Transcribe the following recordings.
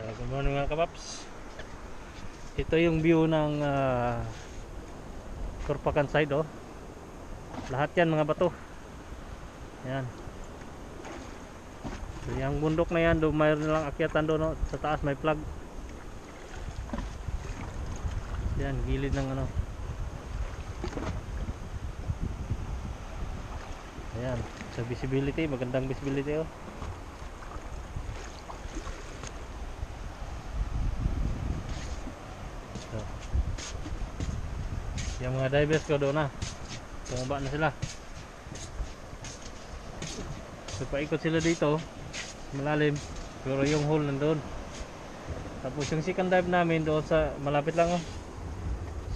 So, good morning mga kapaps. Ito yung view ng uh, Korpakan side oh. Lahat yan mga bato. Yan. So, yung bundok na yan, doon mayroon lang akyatan doon oh. Sa taas may plug. Yan, gilid ng ano. Ayan, sa visibility, magandang visibility oh. Yung mga divers ko doon na. Tumaba na sila. So, paikot sila dito. Malalim. Pero yung hole nandun. Tapos yung second dive namin doon sa malapit lang oh.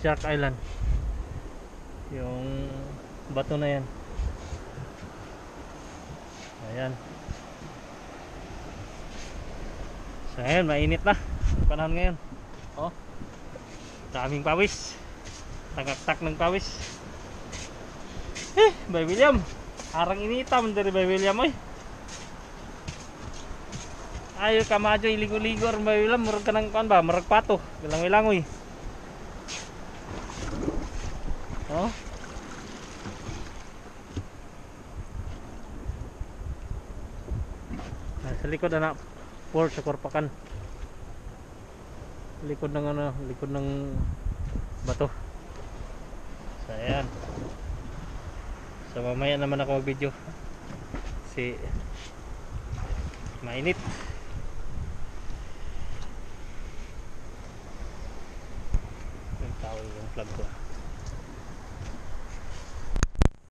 Shark Island. Yung bato na yan. Ayan. So ayan, mainit na. Panahon ngayon. Oh. Daming pawis. Tagaktak ng pawis. Eh, Bay William. Harang initam dari Bay William oy. Ayo ka majo iligo-ligo Bay William, murag ka ng kuan ba, murag pato. Bilang-bilangoy. Oh. Nasa likod anak port sa Korpakan. Likod ng ano, likod ng bato. Ayan. So mamaya naman ako mag-video. Si mainit. Yung tawag yung vlog ko.